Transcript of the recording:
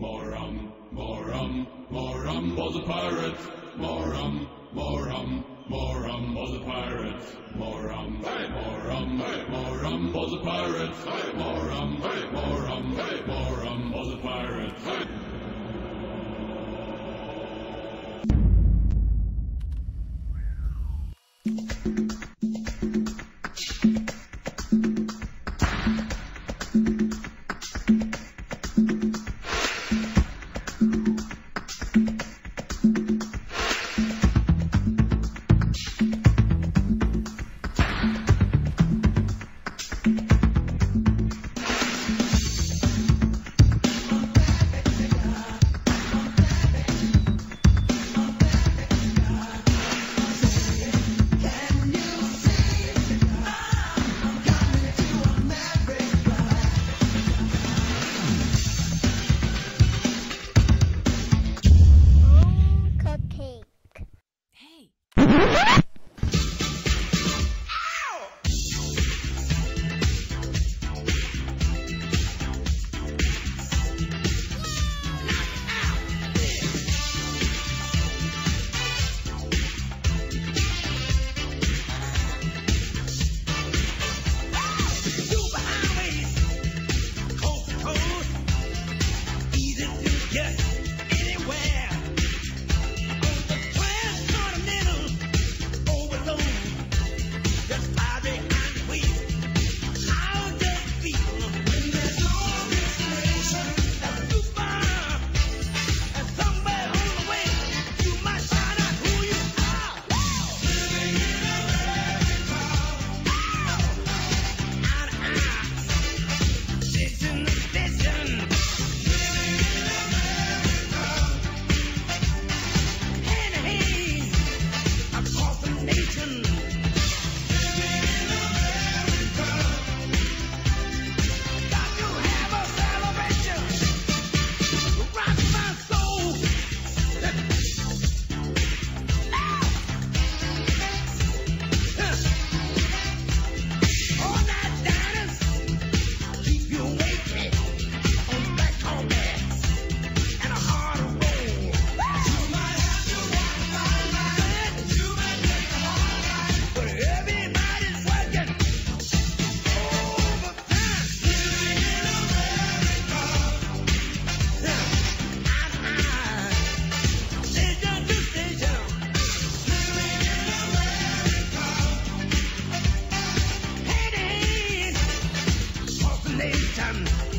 Morum, Morum, Morum was a pirate. Morum, Morum, Morum was the pirates. Morum, hey, Morum, hey, Morum was a pirate. Hey, Morum, hey, Morum, hey, Morum was a pirate. Hey. Satan